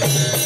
Thank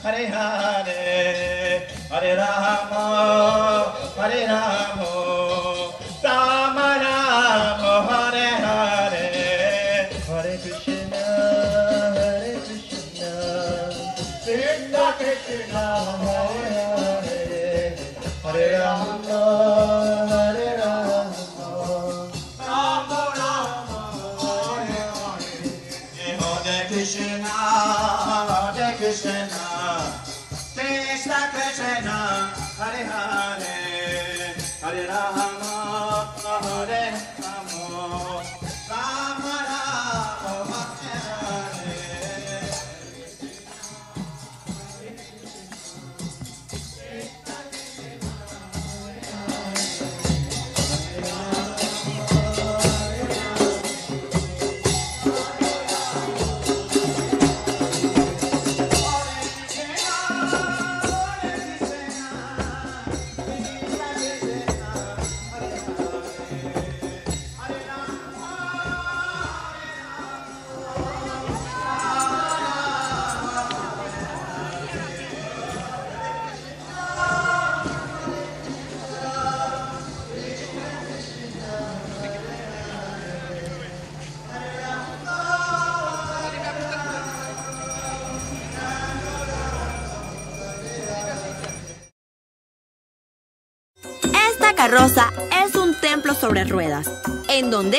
Krishna, Krishna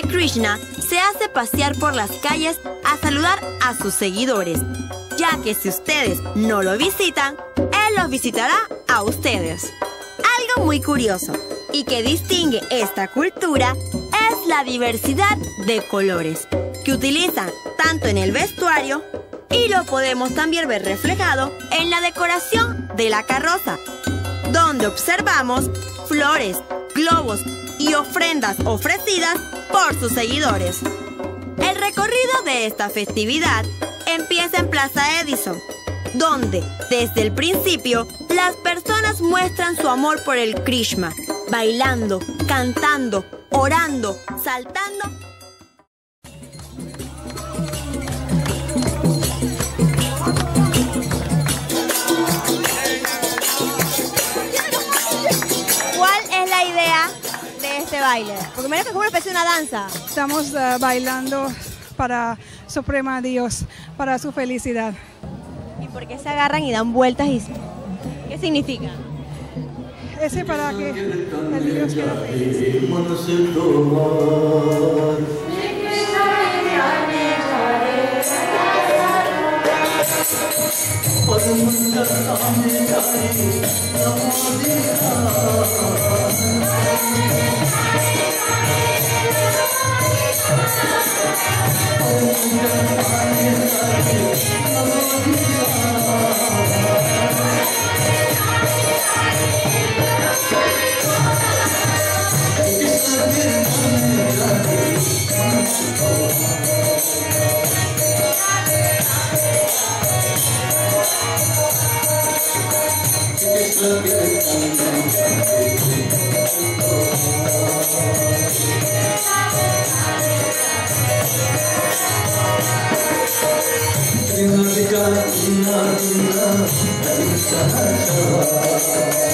Krishna se hace pasear por las calles a saludar a sus seguidores, ya que si ustedes no lo visitan, él los visitará a ustedes. Algo muy curioso y que distingue esta cultura es la diversidad de colores que utilizan tanto en el vestuario y lo podemos también ver reflejado en la decoración de la carroza, donde observamos flores, globos y ofrendas ofrecidas por sus seguidores. El recorrido de esta festividad empieza en Plaza Edison, donde desde el principio las personas muestran su amor por el Krishna, bailando, cantando, orando, saltando este baile? Porque mira que es como una una danza. Estamos eh, bailando para Suprema Dios, para su felicidad. ¿Y por qué se agarran y dan vueltas? Y... ¿Qué significa? Ese para que el Dios quiera feliz. Oh, Música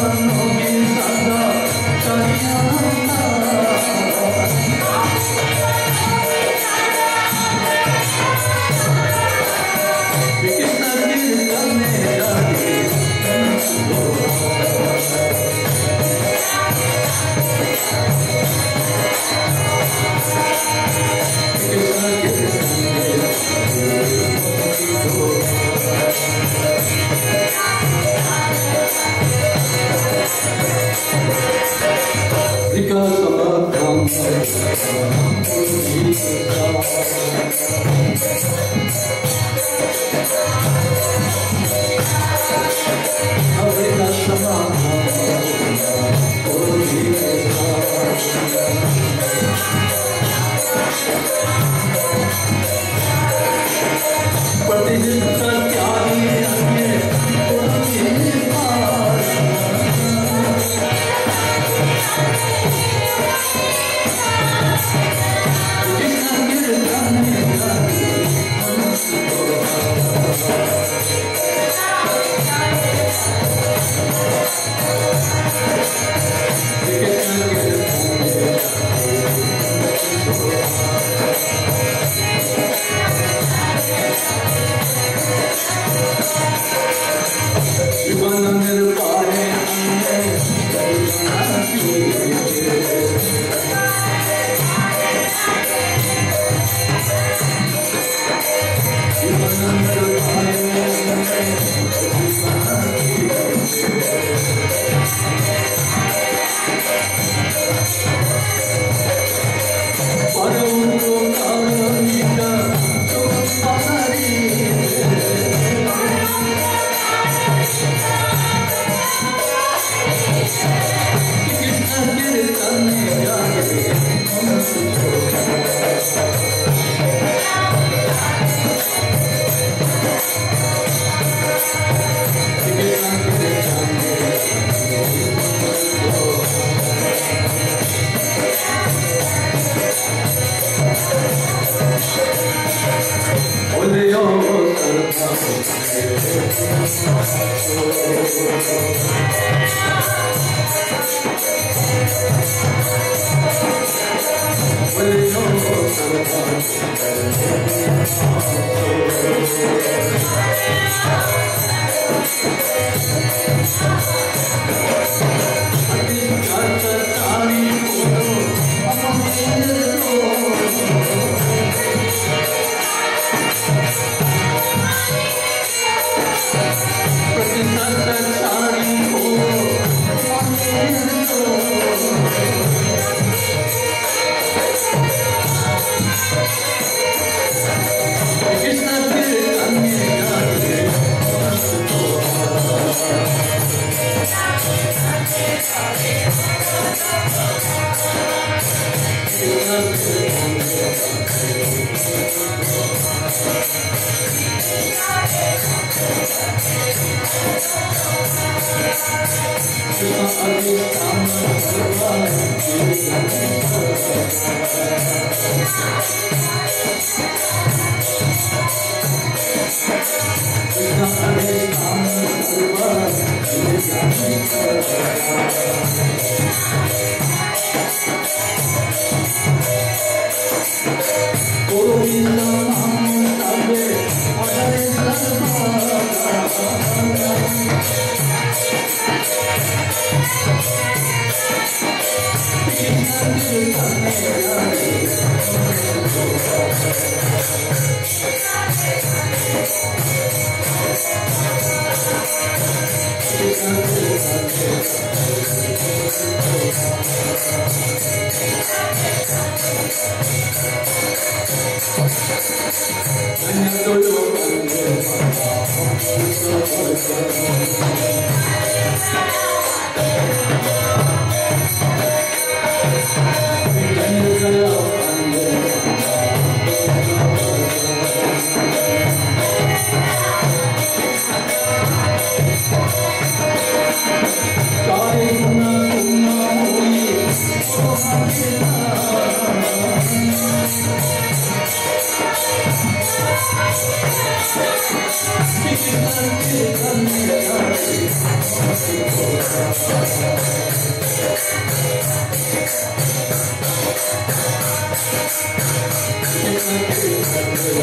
Amen.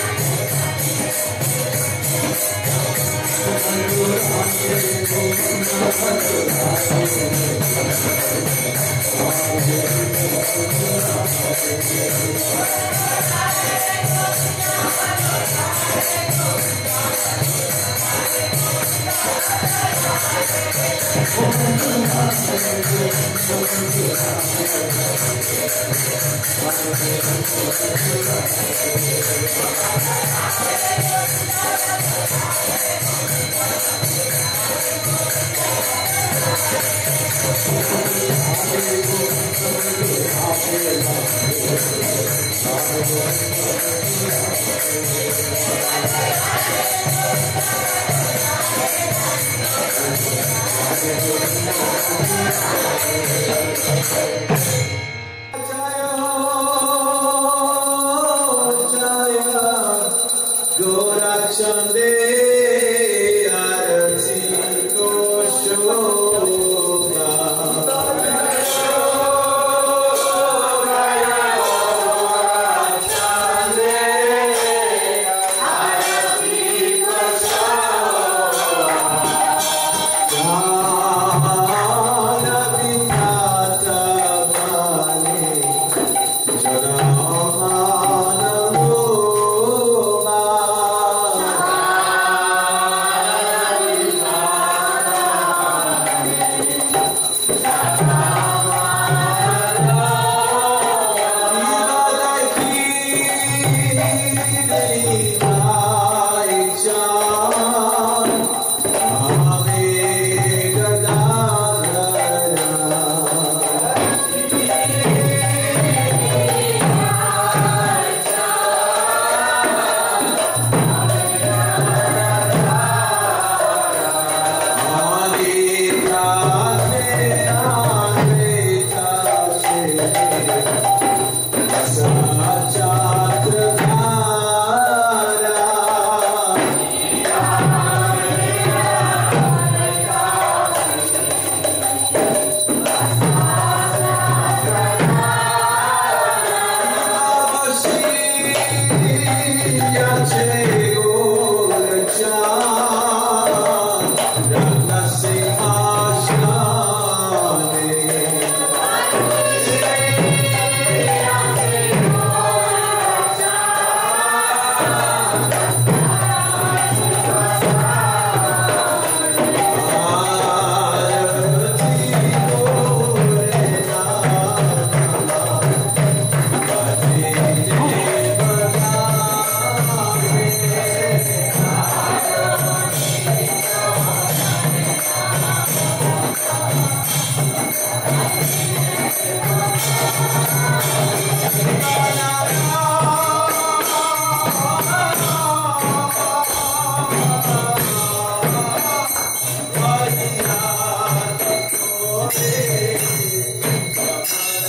I'm I'm Good Sunday.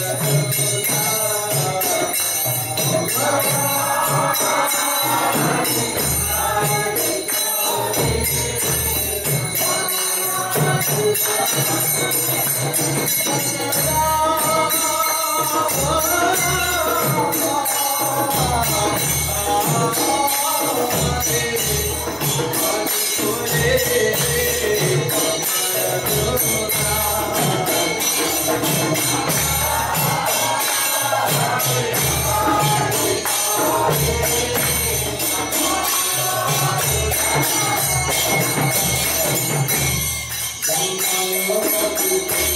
Oh, Thank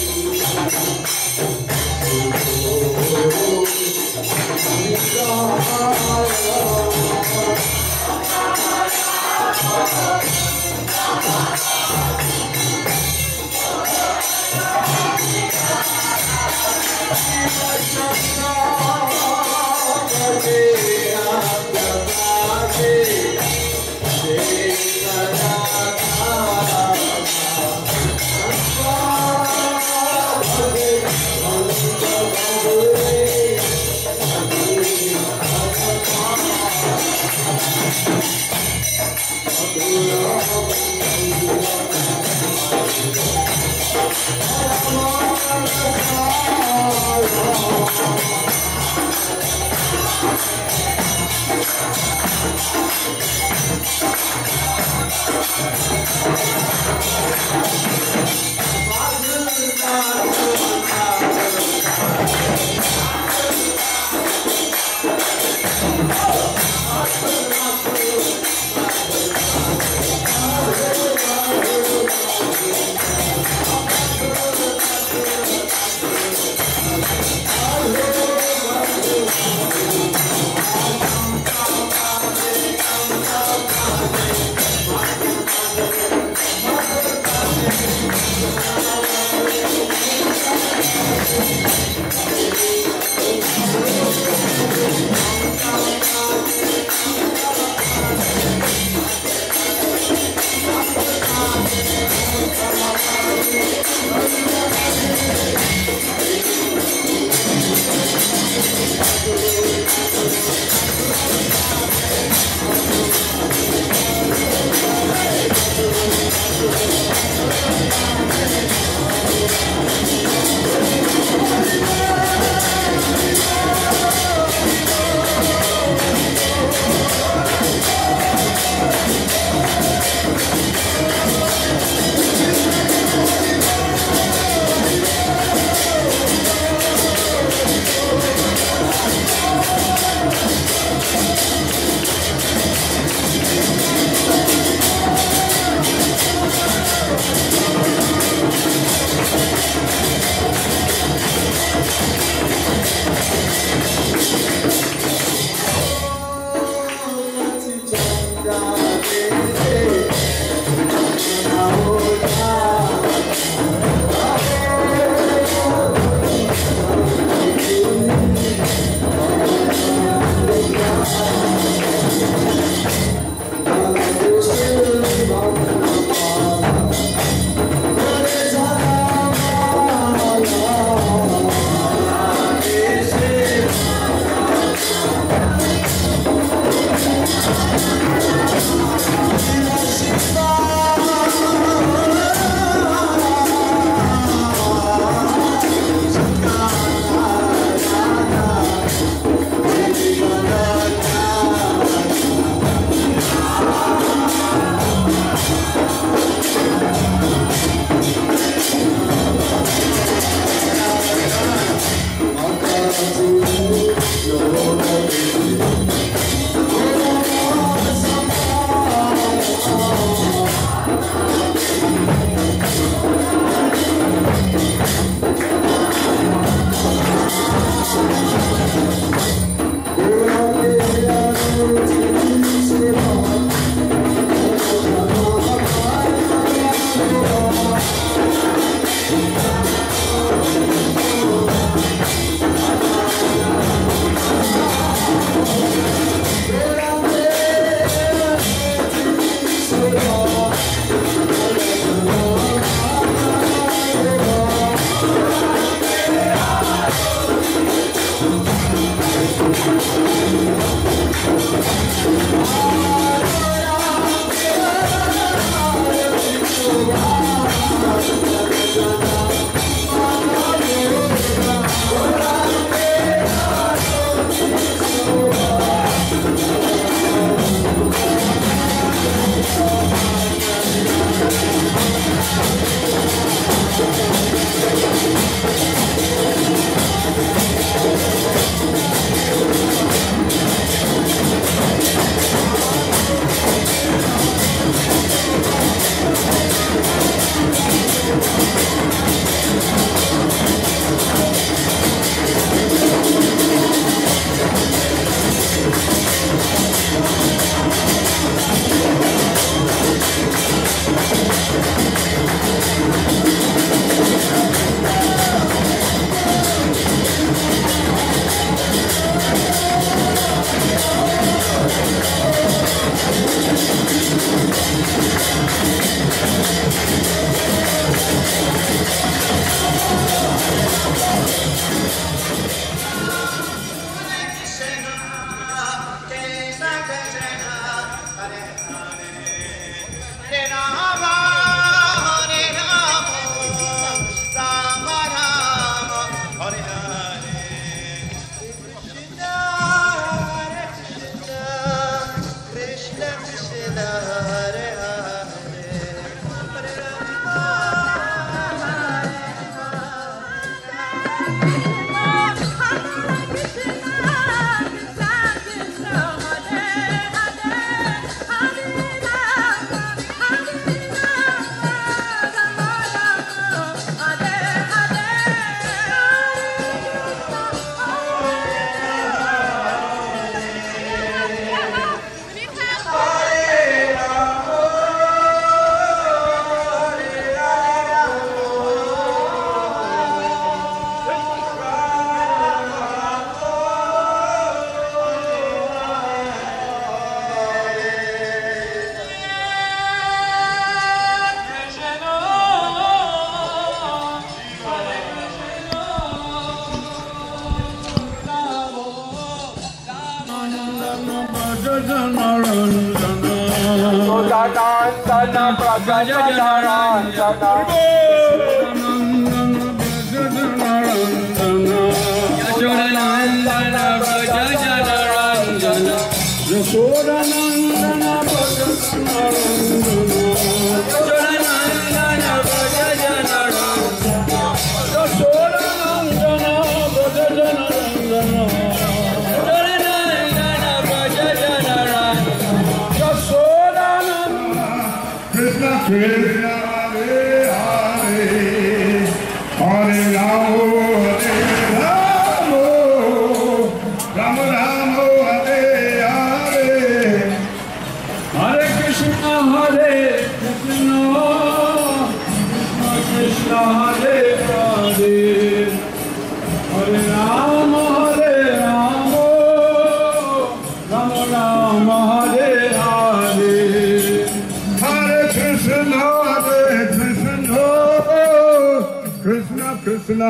जगदान प्रगज जनान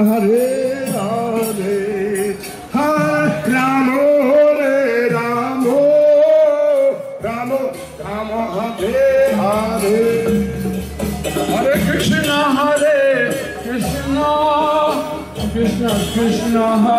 Hare Hare Hare Ramo Hare Ramo Ramo Ramo Hare Hare Hare Krishna Hare Krishna Krishna Krishna Hare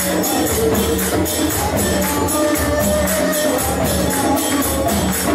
I'm sorry. Hare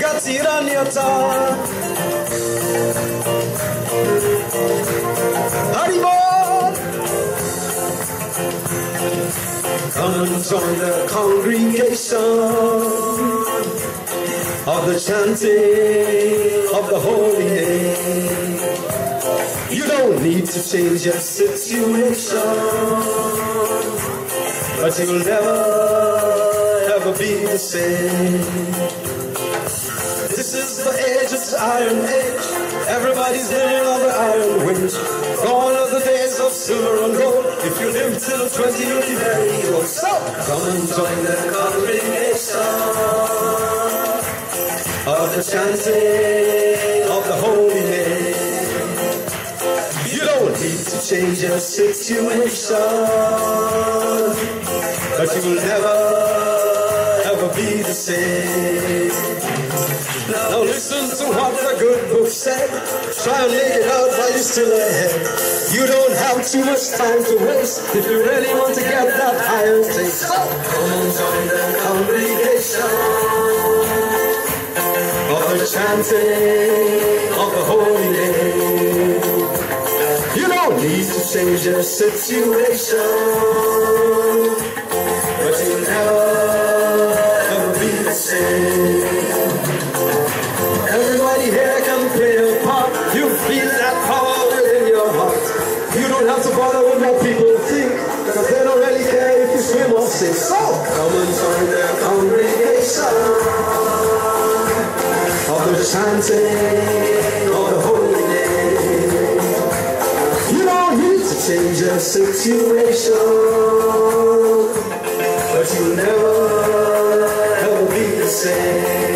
Gatiranyata Haribol Come and join the congregation of the chanting of the holy name. You don't need to change your situation, but you'll never ever be the same. The age, it's iron age. Everybody's living on the iron wage. Gone are the days of silver and gold. If you live till 20, you'll be very old. So come and join the congregation of the chanting of the holy name. You don't need to change your situation, but you will never, ever be the same. Now listen to what the good book said. Try and make it out while you're still ahead. You don't have too much time to waste if you really want to get that higher taste. So come and join the congregation of the chanting of the holy name. You don't need to change your situation, but you'll never, to bother with what people think, because they don't really care if you swim or sink. So oh. come and join their congregation of the chanting of the holy name. You don't need to change your situation, but you'll never, ever be the same.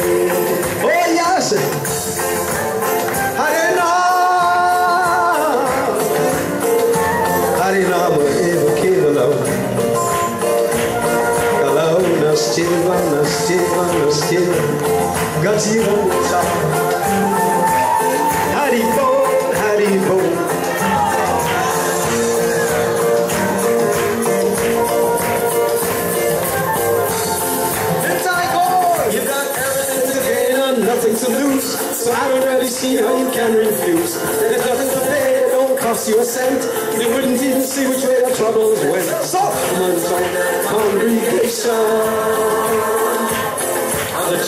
Got everything to gain and nothing to lose. So I don't really see how you can refuse. There's nothing to pay, it don't cost you a cent. You wouldn't even see which way the troubles went. So come the congregation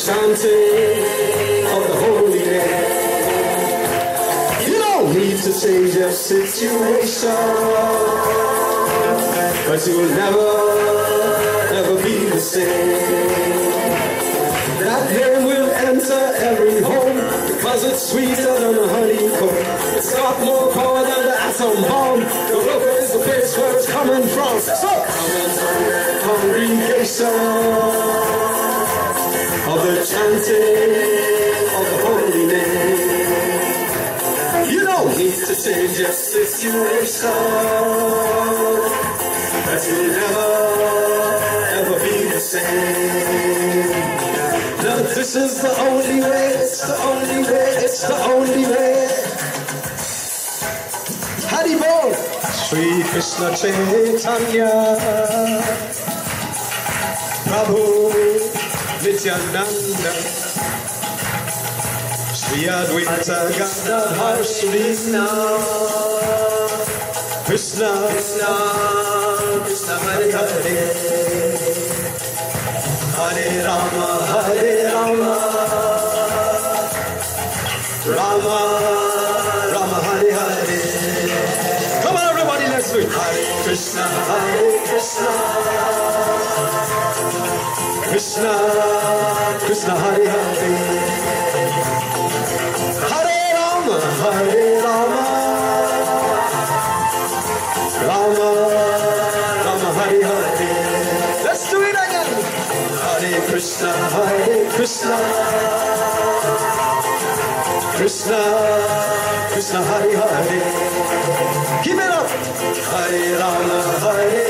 chanting of the holy name. You don't need to change your situation, but you will never, never be the same. That name will enter every home because it's sweeter than a honeycomb. It's got more power than the atom bomb. The river is the place where it's coming from. So come congregation of the chanting of the holy name. You don't need to change your situation, but you'll never, ever be the same. No, this is the only way, it's the only way, it's the only way. Haribol, Sri Krishna Chaitanya, Prabhu Nityananda, Sri Advaita Gadadhar Krishna, Krishna, Krishna, Krishna Hare Hare. Hare Rama, Hare Rama, Rama, Rama, Hare Hare. Come on, everybody, let's do it. Hare Krishna, Hare Krishna, Krishna, Krishna, Hare Hare. Hare Rama, Hare Rama, Rama, Rama, Hare Hare. Let's do it again. Hare Krishna, Hare Krishna, Krishna, Krishna, Hare Hare. Keep it up. Hare Rama, Hare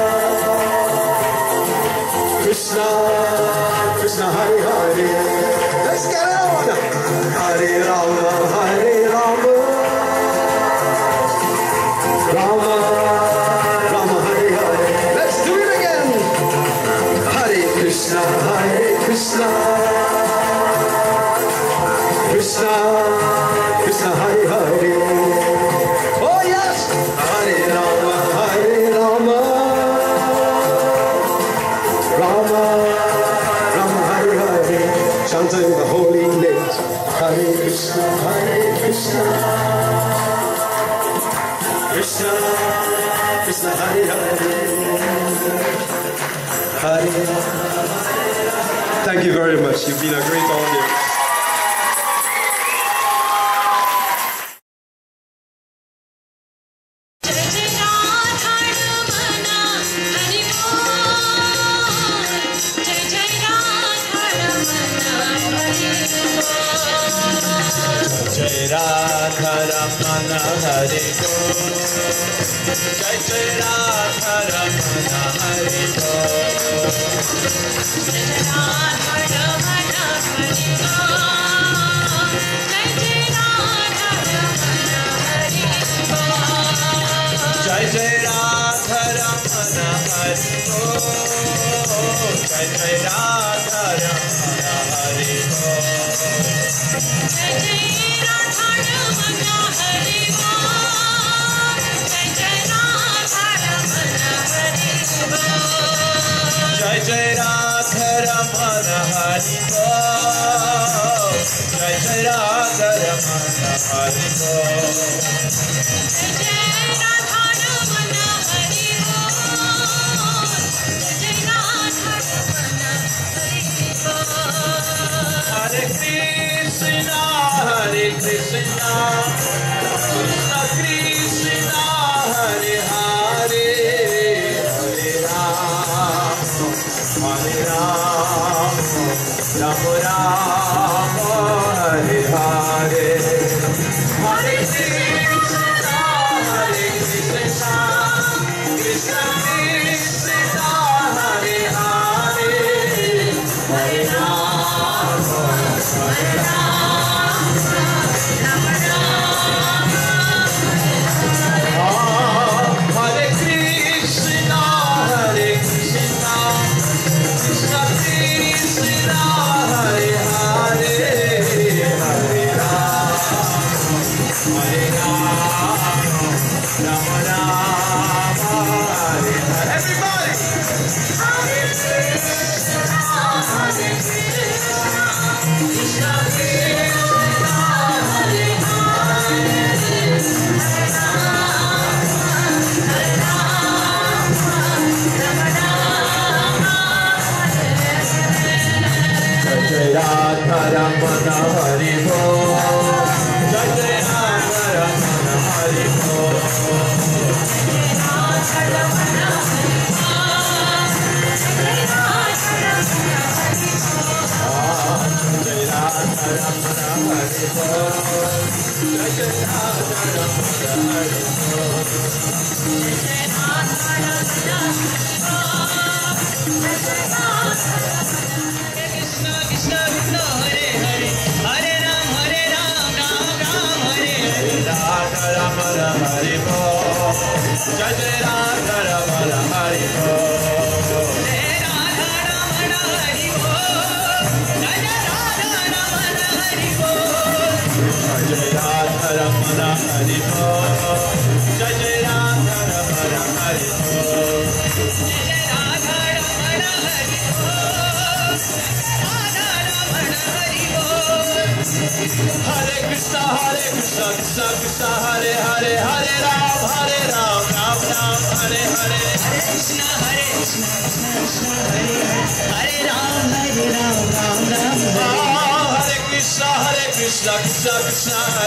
a great audience.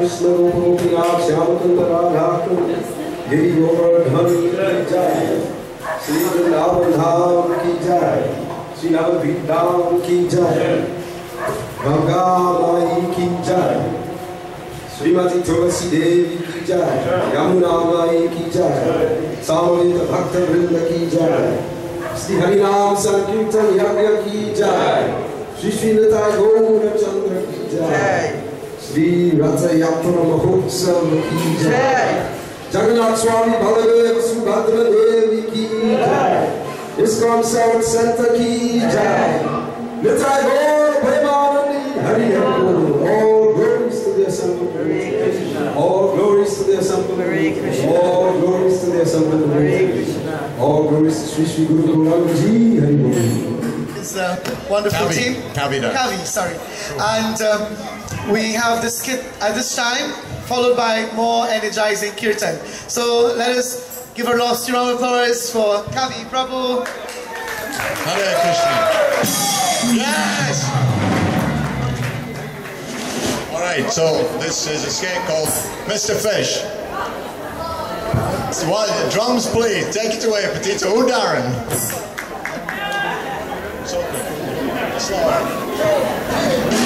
Krishna रूप रूपी आप श्याम कुंद राधा कुंद गिरी गोवर्धन की जय श्री वृंदावन धाम की जय श्री नवद्वीप धाम की जय गंगा माई की जय श्रीमती तुलसी देवी की जय यमुना माई की जय सामवेद भक्त वृंद की जय श्री हरिनाम संकीर्तन यज्ञ की जय श्री श्री गौर चंद्र की जय। श्री रथ यात्रा महोत्सव की जय जगन्नाथ स्वामी बलदेव सुभद्र देवी की जय इसकॉन संत की जय Hari Hari All glories to the assembly. All glories to the assembly. All glories to the assembly. All glories to Sri Guru Gauranga Hari It's a wonderful team. Kavi, sorry. Cool. And um, we have this skit at this time, followed by more energizing kirtan. So let us give a last round of applause for Kavi Prabhu. Hare Krishna. Yes! All right, so this is a skit called Mr. Fish. So while the drums please, take it away, Petito Udaran. So, slow.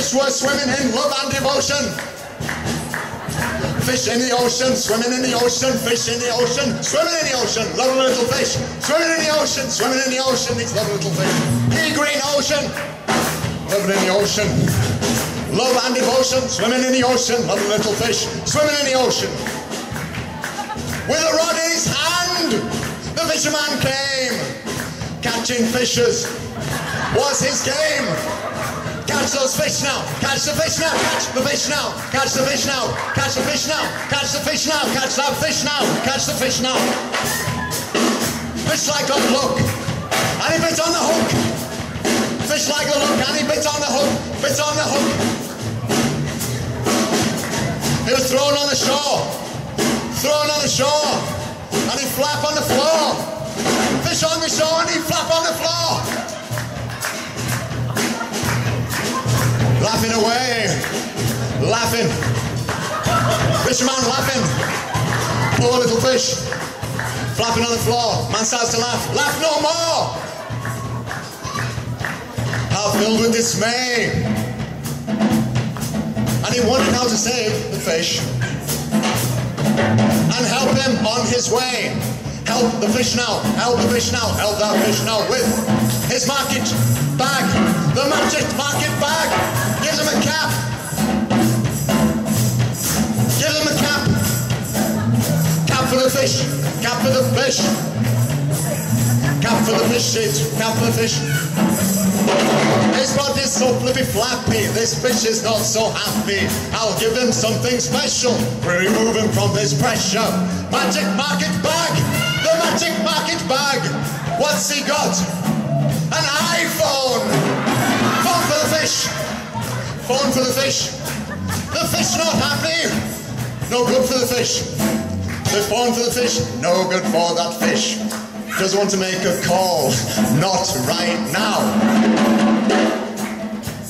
Fish were swimming in love and devotion. Fish in the ocean, swimming in the ocean, fish in the ocean, swimming in the ocean, love a little fish, swimming in the ocean, swimming in the ocean, these lovely little fish. Pea green ocean, living in the ocean, love and devotion, swimming in the ocean, love a little fish, swimming in the ocean. With a rod in his hand, the fisherman came. Catching fishes was his game. Catch those fish now, catch the fish now, catch the fish now, catch the fish now, catch the fish now, catch the fish now, catch that fish now, catch the fish now. Fish like the look, and he bit on the hook. Fish like the look, and he bit on the hook, bit on the hook. He was thrown on the shore, thrown on the shore, and he flap on the floor. Fish on the shore and he flap on the floor. Laughing away, laughing. Fisherman laughing. Poor little fish, flapping on the floor. Man starts to laugh. Laugh no more. Half filled with dismay. And he wondered how to save the fish and help him on his way. Help the fish now, help the fish now, help that fish now with his market bag, the magic market bag. Gives him a cap. Give him a cap. Cap for the fish, cap for the fish. Cap for the fish, cap for the fish. His body's so flippy flappy, this fish is not so happy. I'll give him something special, remove him from this pressure. Magic market bag, magic market bag. What's he got? An iPhone! Phone for the fish! Phone for the fish! The fish not happy! No good for the fish. The phone for the fish, no good for that fish. Just want to make a call, not right now.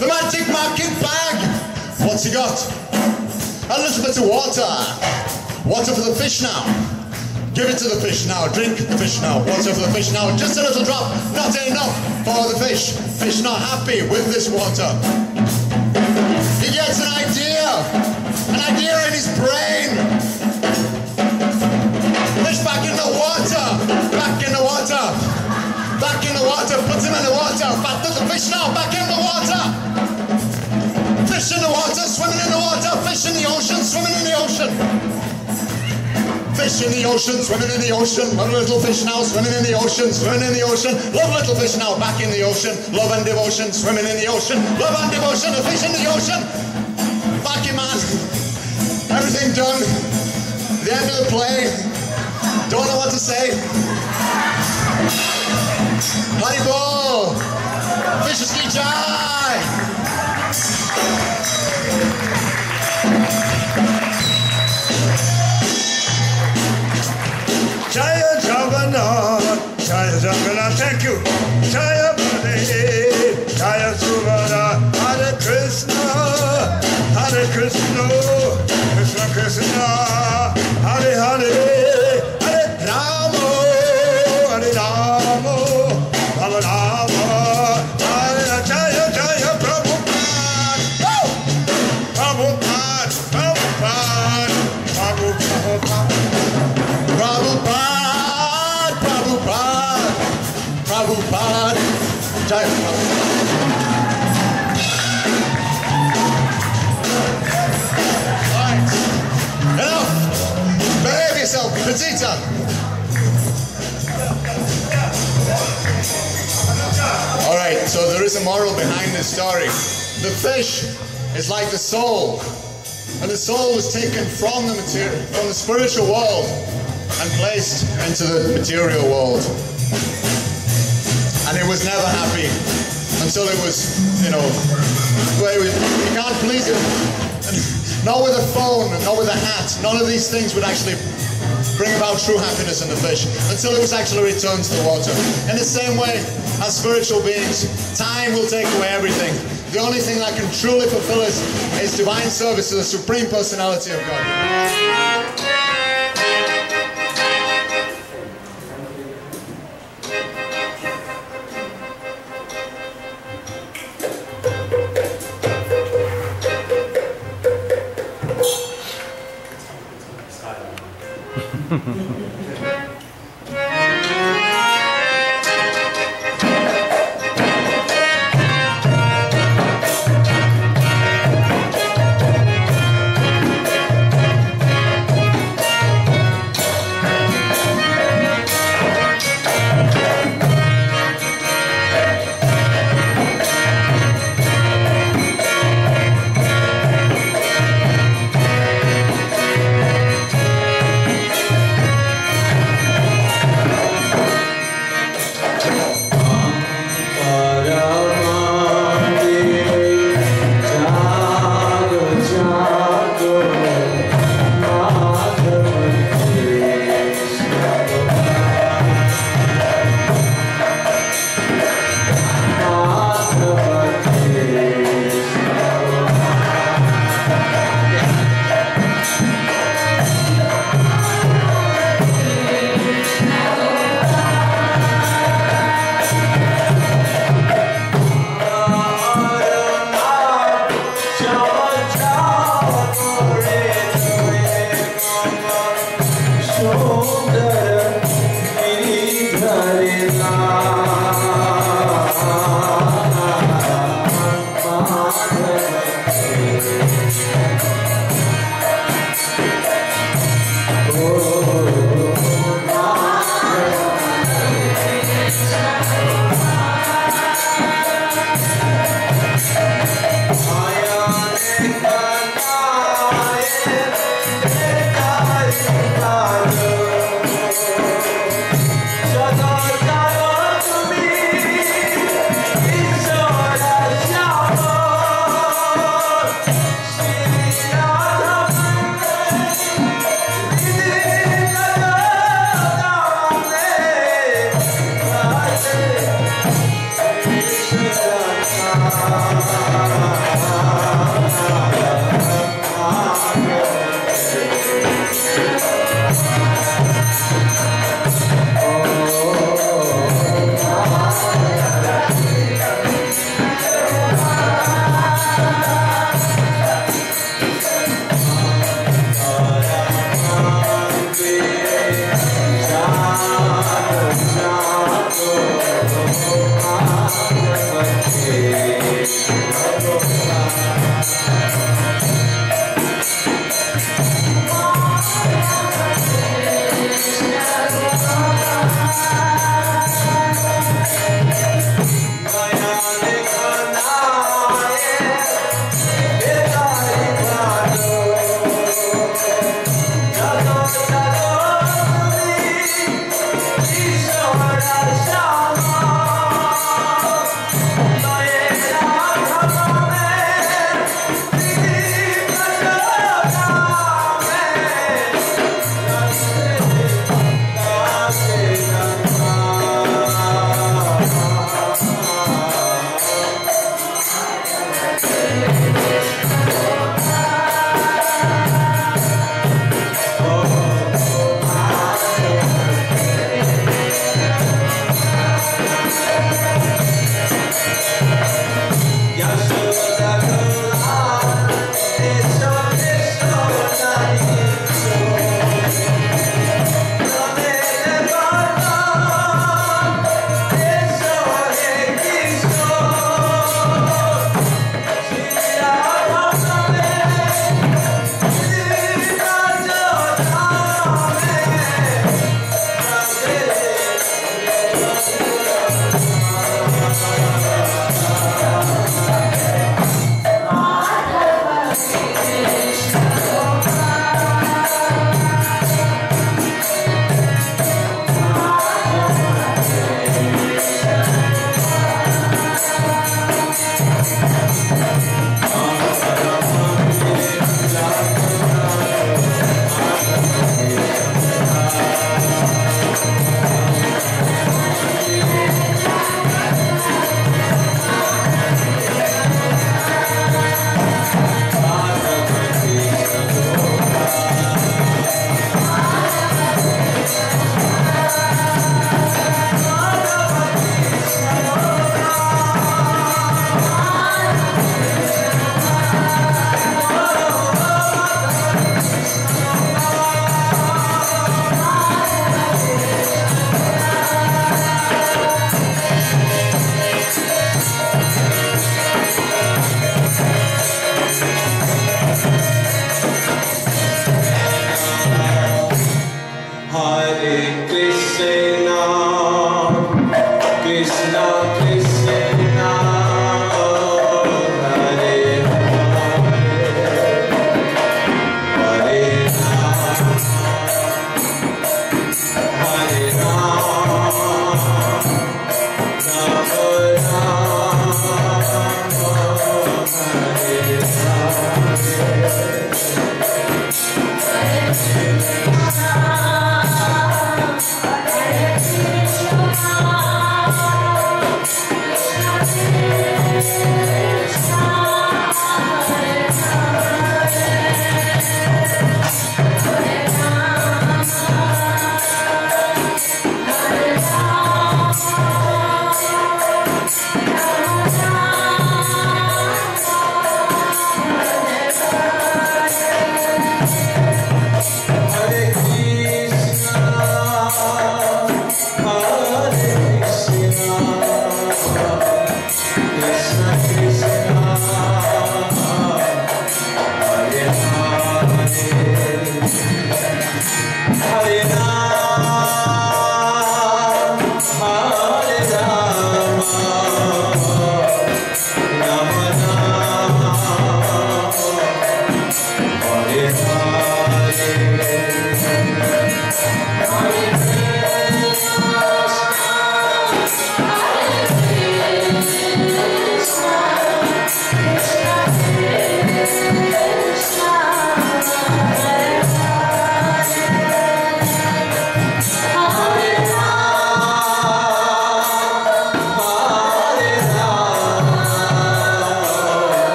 The magic market bag. What's he got? A little bit of water. Water for the fish now. Give it to the fish now. Drink the fish now. Water for the fish now. Just a little drop. Not enough for the fish. Fish not happy with this water. He gets an idea. An idea in his brain. Fish back in the water. Back in the water. Back in the water. Put him in the water. Back to the fish now. Back in the water. Fish in the water. Swimming in the water. Fish in the ocean. Swimming in the ocean. Fish in the ocean, swimming in the ocean. Love little fish now, swimming in the ocean, swimming in the ocean. Love little fish now, back in the ocean. Love and devotion, swimming in the ocean. Love and devotion, a fish in the ocean. Back in man. Everything done. The end of the play. Don't know what to say. Haribol! Fish ski Jaya Jagannath, Jaya Jagannath, thank you. Jaya Prade, Jaya Sugara, Hare Krishna, Hare Krishna, Krishna Krishna, Hare Hare. There is a moral behind this story. The fish is like the soul, and the soul was taken from the material, from the spiritual world, and placed into the material world. And it was never happy until it was, you know, it was- you can't please it. Not with a phone, not with a hat. None of these things would actually bring about true happiness in the fish until it was actually returned to the water. In the same way, as spiritual beings, time will take away everything. The only thing that can truly fulfill us is divine service to the Supreme Personality of God.